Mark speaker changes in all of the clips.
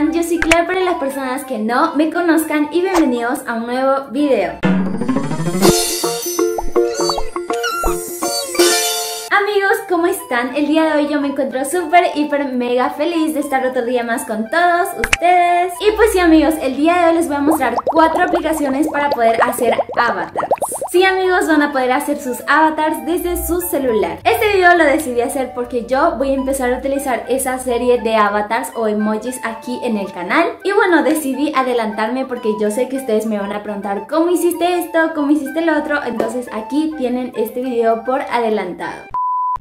Speaker 1: Yo soy Claire para las personas que no me conozcan y bienvenidos a un nuevo video. Amigos, ¿cómo están? El día de hoy yo me encuentro súper, hiper, mega feliz de estar otro día más con todos ustedes Y pues sí amigos, el día de hoy les voy a mostrar cuatro aplicaciones para poder hacer avatars Sí amigos, van a poder hacer sus avatars desde su celular Este video lo decidí hacer porque yo voy a empezar a utilizar esa serie de avatars o emojis aquí en el canal Y bueno, decidí adelantarme porque yo sé que ustedes me van a preguntar ¿Cómo hiciste esto? ¿Cómo hiciste lo otro? Entonces aquí tienen este video por adelantado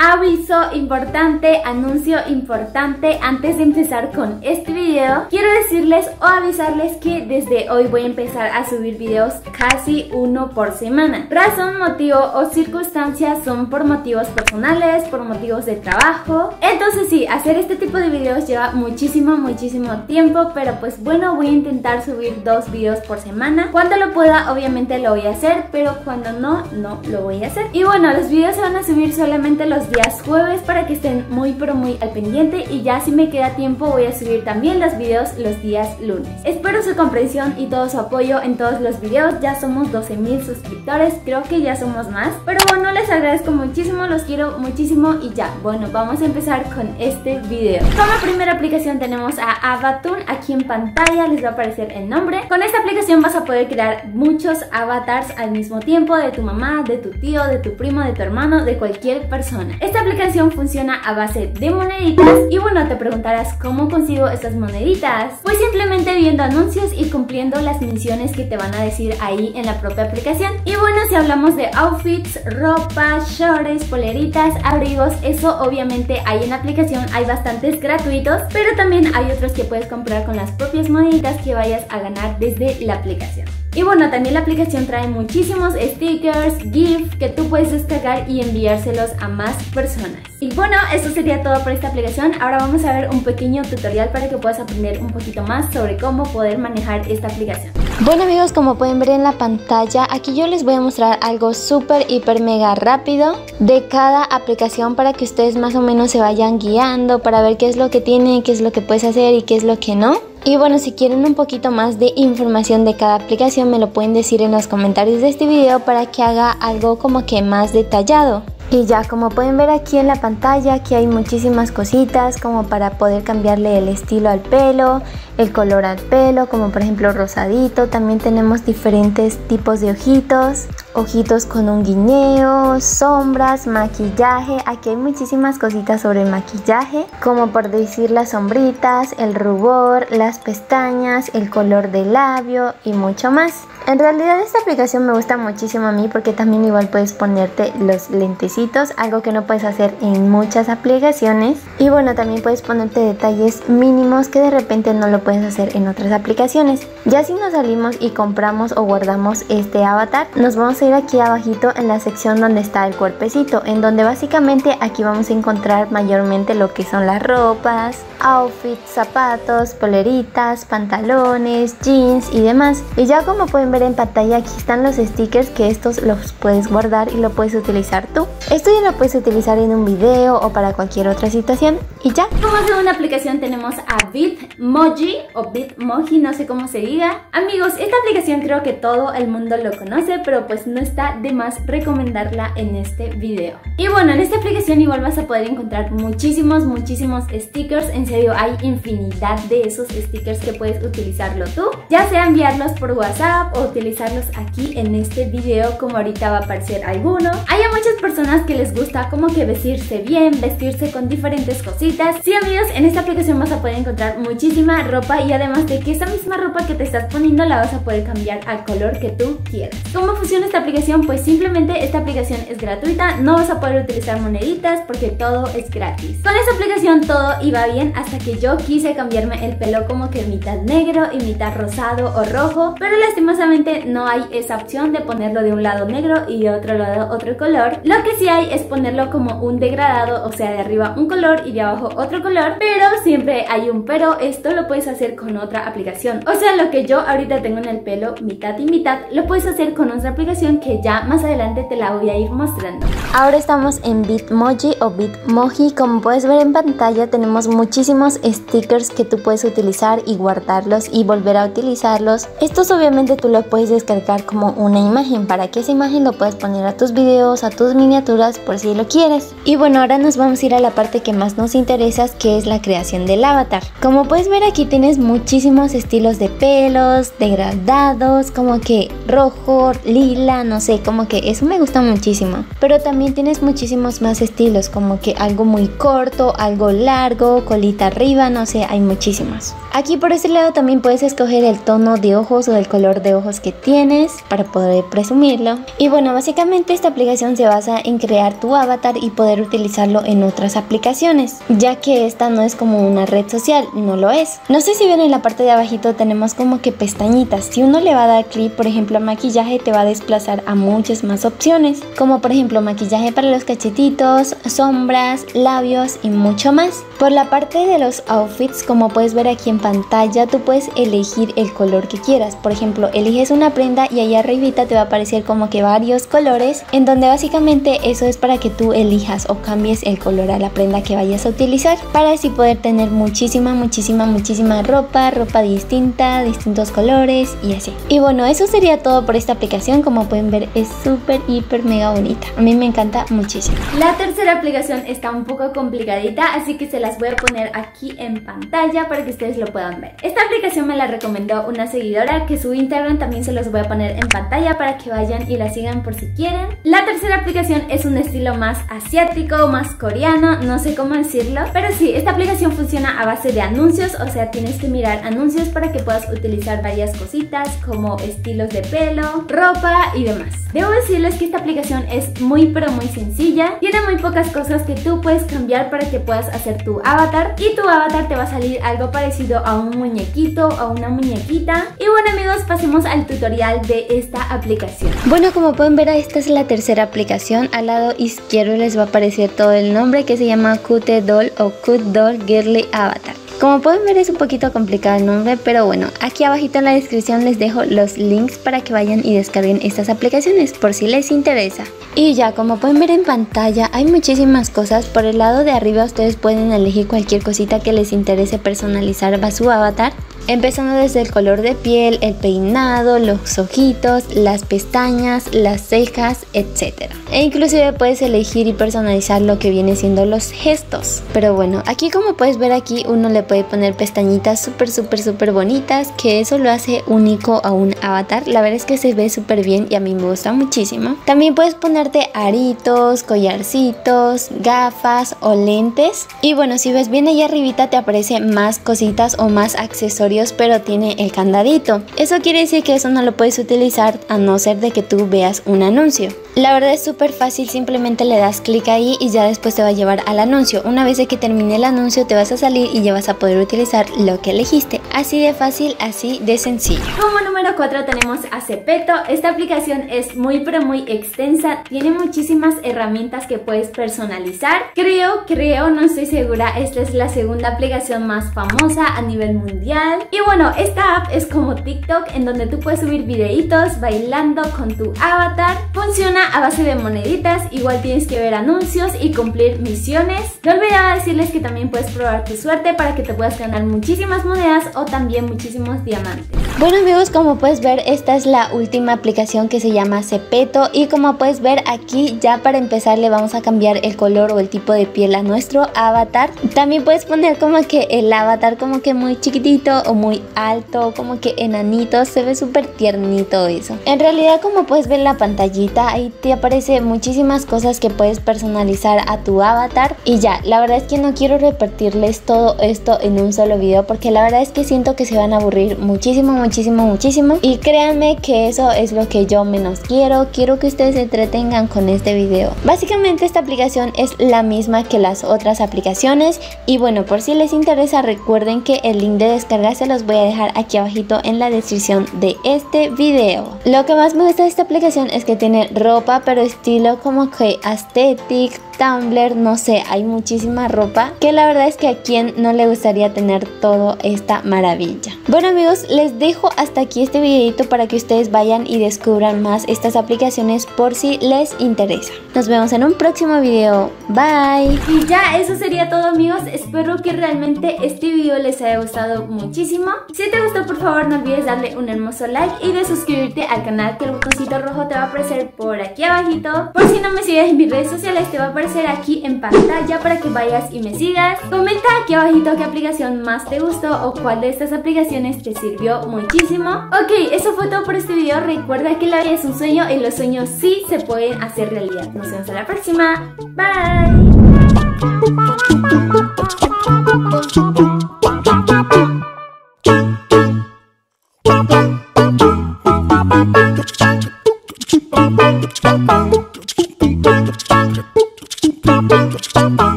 Speaker 1: Aviso importante, anuncio importante antes de empezar con este video Quiero decirles o avisarles que desde hoy voy a empezar a subir videos casi uno por semana. Razón, motivo o circunstancias son por motivos personales, por motivos de trabajo. Entonces sí, hacer este tipo de videos lleva muchísimo, muchísimo tiempo Pero pues bueno, voy a intentar subir dos videos por semana. Cuando lo pueda, obviamente lo voy a hacer Pero cuando no, no lo voy a hacer. Y bueno, los videos se van a subir solamente los días jueves para que estén muy pero muy al pendiente y ya si me queda tiempo voy a subir también los videos los días lunes. Espero su comprensión y todo su apoyo en todos los videos, ya somos 12 mil suscriptores, creo que ya somos más, pero bueno les agradezco muchísimo, los quiero muchísimo y ya, bueno vamos a empezar con este video. Como primera aplicación tenemos a Avatoon, aquí en pantalla les va a aparecer el nombre. Con esta aplicación vas a poder crear muchos avatars al mismo tiempo de tu mamá, de tu tío, de tu primo, de tu hermano, de cualquier persona. Esta aplicación funciona a base de moneditas y bueno, te preguntarás cómo consigo estas moneditas. Pues simplemente viendo anuncios y cumpliendo las misiones que te van a decir ahí en la propia aplicación. Y bueno, si hablamos de outfits, ropa, shorts, poleritas, abrigos, eso obviamente hay en la aplicación, hay bastantes gratuitos, pero también hay otros que puedes comprar con las propias moneditas que vayas a ganar desde la aplicación. Y bueno, también la aplicación trae muchísimos stickers, GIF que tú puedes descargar y enviárselos a más personas. Y bueno, eso sería todo por esta aplicación. Ahora vamos a ver un pequeño tutorial para que puedas aprender un poquito más sobre cómo poder manejar esta aplicación.
Speaker 2: Bueno amigos, como pueden ver en la pantalla, aquí yo les voy a mostrar algo súper, hiper, mega rápido de cada aplicación para que ustedes más o menos se vayan guiando para ver qué es lo que tiene, qué es lo que puedes hacer y qué es lo que no. Y bueno, si quieren un poquito más de información de cada aplicación me lo pueden decir en los comentarios de este video para que haga algo como que más detallado. Y ya como pueden ver aquí en la pantalla, aquí hay muchísimas cositas como para poder cambiarle el estilo al pelo, el color al pelo, como por ejemplo rosadito. También tenemos diferentes tipos de ojitos, ojitos con un guineo, sombras, maquillaje. Aquí hay muchísimas cositas sobre el maquillaje, como por decir las sombritas, el rubor, las pestañas, el color del labio y mucho más. En realidad esta aplicación me gusta muchísimo a mí porque también igual puedes ponerte los lentecitos, algo que no puedes hacer en muchas aplicaciones. Y bueno, también puedes ponerte detalles mínimos que de repente no lo puedes hacer en otras aplicaciones. Ya si nos salimos y compramos o guardamos este avatar, nos vamos a aquí abajito en la sección donde está el cuerpecito, en donde básicamente aquí vamos a encontrar mayormente lo que son las ropas, outfits, zapatos, poleritas, pantalones, jeans y demás. Y ya como pueden ver en pantalla aquí están los stickers que estos los puedes guardar y lo puedes utilizar tú. Esto ya lo puedes utilizar en un video o para cualquier otra situación y ya.
Speaker 1: Como segunda aplicación tenemos a Bitmoji o Bitmoji, no sé cómo se diga. Amigos, esta aplicación creo que todo el mundo lo conoce, pero pues no está de más recomendarla en este video. Y bueno, en esta aplicación igual vas a poder encontrar muchísimos, muchísimos stickers. En serio, hay infinidad de esos stickers que puedes utilizarlo tú. Ya sea enviarlos por WhatsApp o utilizarlos aquí en este video como ahorita va a aparecer alguno. Hay a muchas personas que les gusta como que vestirse bien, vestirse con diferentes cositas. Sí amigos, en esta aplicación vas a poder encontrar muchísima ropa y además de que esa misma ropa que te estás poniendo la vas a poder cambiar al color que tú quieras. ¿Cómo funciona esta aplicación? Pues simplemente esta aplicación es gratuita, no vas a poder utilizar moneditas porque todo es gratis. Con esta aplicación todo iba bien hasta que yo quise cambiarme el pelo como que mitad negro y mitad rosado o rojo, pero lastimosamente no hay esa opción de ponerlo de un lado negro y de otro lado otro color. Lo que sí hay es ponerlo como un degradado, o sea, de arriba un color y de abajo otro color, pero siempre hay un pero, esto lo puedes hacer con otra aplicación. O sea, lo que yo ahorita tengo en el pelo mitad y mitad, lo puedes hacer con otra aplicación que ya más adelante te la voy a ir mostrando.
Speaker 2: Ahora estamos en Bitmoji o Bitmoji. Como puedes ver en pantalla tenemos muchísimos stickers que tú puedes utilizar y guardarlos y volver a utilizarlos. Estos obviamente tú lo puedes descargar como una imagen para que esa imagen lo puedas poner a tus videos, a tus miniaturas por si lo quieres. Y bueno, ahora nos vamos a ir a la parte que más nos interesa que es la creación del avatar. Como puedes ver aquí tienes muchísimos estilos de pelos, degradados, como que rojo, lila, no sé, como que eso me gusta muchísimo. Pero también tienes muchísimos más estilos, como que algo muy corto, algo largo, colita arriba, no sé, hay muchísimos. Aquí por este lado también puedes escoger el tono de ojos o el color de ojos que tienes para poder presumirlo. Y bueno, básicamente esta aplicación se basa en crear tu avatar y poder utilizarlo en otras aplicaciones, ya que esta no es como una red social, no lo es. No sé si ven en la parte de abajito tenemos como que pestañitas. Si uno le va a dar clic, por ejemplo, a maquillaje, te va a desplazar a muchas más opciones, como por ejemplo maquillaje para los cachetitos, sombras, labios y mucho más. Por la parte de los outfits, como puedes ver aquí en pantalla, tú puedes elegir el color que quieras. Por ejemplo, eliges una prenda y ahí arribita te va a aparecer como que varios colores, en donde básicamente eso es para que tú elijas o cambies el color a la prenda que vayas a utilizar, para así poder tener muchísima, muchísima, muchísima ropa, ropa distinta, distintos colores y así. Y bueno, eso sería todo por esta aplicación, como pueden ver es súper, hiper, mega bonita. A mí me encanta muchísimo.
Speaker 1: La tercera aplicación está un poco complicadita, así que se la las voy a poner aquí en pantalla para que ustedes lo puedan ver. Esta aplicación me la recomendó una seguidora que su Instagram también se los voy a poner en pantalla para que vayan y la sigan por si quieren. La tercera aplicación es un estilo más asiático, más coreano, no sé cómo decirlo, pero sí, esta aplicación funciona a base de anuncios, o sea, tienes que mirar anuncios para que puedas utilizar varias cositas como estilos de pelo, ropa y Debo decirles que esta aplicación es muy pero muy sencilla, tiene muy pocas cosas que tú puedes cambiar para que puedas hacer tu avatar y tu avatar te va a salir algo parecido a un muñequito o una muñequita. Y bueno amigos, pasemos al tutorial de esta aplicación.
Speaker 2: Bueno, como pueden ver, esta es la tercera aplicación. Al lado izquierdo les va a aparecer todo el nombre que se llama Qt Doll o Qt Doll Girly Avatar. Como pueden ver es un poquito complicado el nombre, pero bueno, aquí abajito en la descripción les dejo los links para que vayan y descarguen estas aplicaciones por si les interesa. Y ya, como pueden ver en pantalla, hay muchísimas cosas. Por el lado de arriba ustedes pueden elegir cualquier cosita que les interese personalizar a su avatar empezando desde el color de piel, el peinado, los ojitos, las pestañas, las cejas, etc. E inclusive puedes elegir y personalizar lo que viene siendo los gestos. Pero bueno, aquí como puedes ver aquí uno le puede poner pestañitas súper súper súper bonitas que eso lo hace único a un avatar. La verdad es que se ve súper bien y a mí me gusta muchísimo. También puedes ponerte aritos, collarcitos, gafas o lentes. Y bueno, si ves bien ahí arribita te aparece más cositas o más accesorios pero tiene el candadito. Eso quiere decir que eso no lo puedes utilizar a no ser de que tú veas un anuncio. La verdad es súper fácil, simplemente le das clic ahí y ya después te va a llevar al anuncio. Una vez que termine el anuncio te vas a salir y ya vas a poder utilizar lo que elegiste. Así de fácil, así de sencillo.
Speaker 1: Como número 4 tenemos a Cepeto. Esta aplicación es muy pero muy extensa, tiene muchísimas herramientas que puedes personalizar. Creo, creo, no estoy segura, esta es la segunda aplicación más famosa a nivel mundial. Y bueno, esta app es como TikTok en donde tú puedes subir videitos bailando con tu avatar. Funciona a base de moneditas, igual tienes que ver anuncios y cumplir misiones. No olvidaba decirles que también puedes probar tu suerte para que te puedas ganar muchísimas monedas o también muchísimos diamantes.
Speaker 2: Bueno amigos, como puedes ver, esta es la última aplicación que se llama Cepeto y como puedes ver aquí ya para empezar le vamos a cambiar el color o el tipo de piel a nuestro avatar. También puedes poner como que el avatar como que muy chiquitito o muy alto, como que enanito, se ve súper tiernito eso. En realidad como puedes ver en la pantallita, ahí te aparece muchísimas cosas que puedes personalizar a tu avatar y ya, la verdad es que no quiero repetirles todo esto en un solo video porque la verdad es que siento que se van a aburrir muchísimo, muchísimo, muchísimo y créanme que eso es lo que yo menos quiero, quiero que ustedes se entretengan con este video. Básicamente esta aplicación es la misma que las otras aplicaciones y bueno, por si les interesa recuerden que el link de descarga se los voy a dejar aquí abajito en la descripción de este video. Lo que más me gusta de esta aplicación es que tiene ropa pero estilo como que aesthetic, Tumblr, no sé, hay muchísima ropa que la verdad es que a quien no le gustaría tener todo esta maravilla. Bueno amigos, les dejo hasta aquí este videito para que ustedes vayan y descubran más estas aplicaciones por si les interesa. Nos vemos en un próximo video. Bye.
Speaker 1: Y ya, eso sería todo amigos. Espero que realmente este video les haya gustado muchísimo. Si te gustó, por favor no olvides darle un hermoso like y de suscribirte al canal que el botoncito rojo te va a aparecer por aquí abajito. Por si no me sigues en mis redes sociales, te va a aparecer aquí en pantalla para que vayas y me sigas. Comenta aquí abajito qué aplicación más te gustó o cuál de estas aplicaciones te sirvió muchísimo. Ok, eso fue todo por este video. Recuerda que la vida es un sueño y los sueños sí se pueden hacer realidad. Nos vemos en la próxima. Bye.